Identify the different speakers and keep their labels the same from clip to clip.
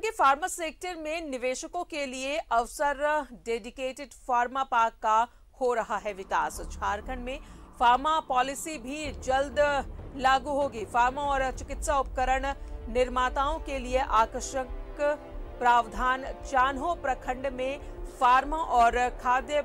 Speaker 1: के pharma sector में निवेशकों के लिए अवसर डेडिकेटेड फार्मा पार्क का हो रहा है विकास। झारखंड में फार्मा पॉलिसी भी जल्द लागू होगी। फार्मा और चिकित्सा उपकरण निर्माताओं के लिए आकर्षक प्रावधान। चान्हो प्रखंड में फार्मा और खाद्य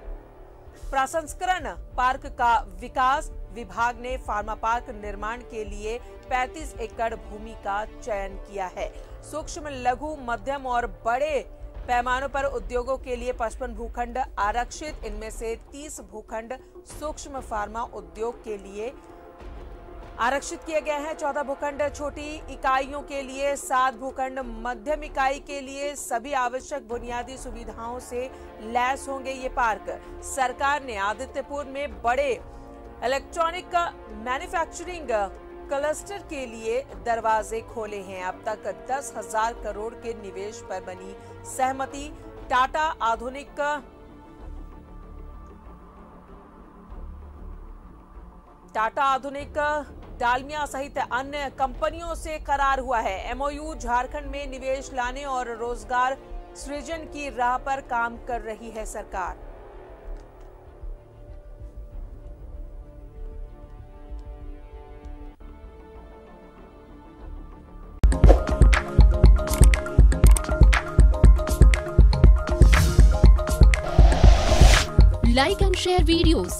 Speaker 1: प्रसंस्करण, पार्क का विकास, विभाग ने फार्मा पार्क निर्माण के लिए 35 एकड़ भूमि का चयन किया है। सूक्ष्म, लघु, मध्यम और बड़े पैमानों पर उद्योगों के लिए 55 भूखंड आरक्षित। इनमें से 30 भूखंड सूक्ष्म फार्मा उद्योग के लिए आरक्षित किए गए हैं। चौदह भूखंड छोटी इकाइयों के लिए, सात भूखंड मध्यम इकाई के लिए सभी आवश्यक बुनियादी सुविधाओं से लैस होंगे ये पार्क। सरकार ने आदित्यपुर में बड़े इलेक्ट्रॉनिक मैन्युफैक्चरिंग क्लस्टर के लिए दरवाजे खोले हैं। अब तक दस हज़ार करोड़ के निवेश पर बनी सहमति। टाटा आधुनिक टाटा आधुनिक डालमिया सहित अन्य कंपनियों से करार हुआ है। एमओयू झारखंड में निवेश लाने और रोज़गार सृजन की राह पर काम कर रही है सरकार।
Speaker 2: Like and share videos,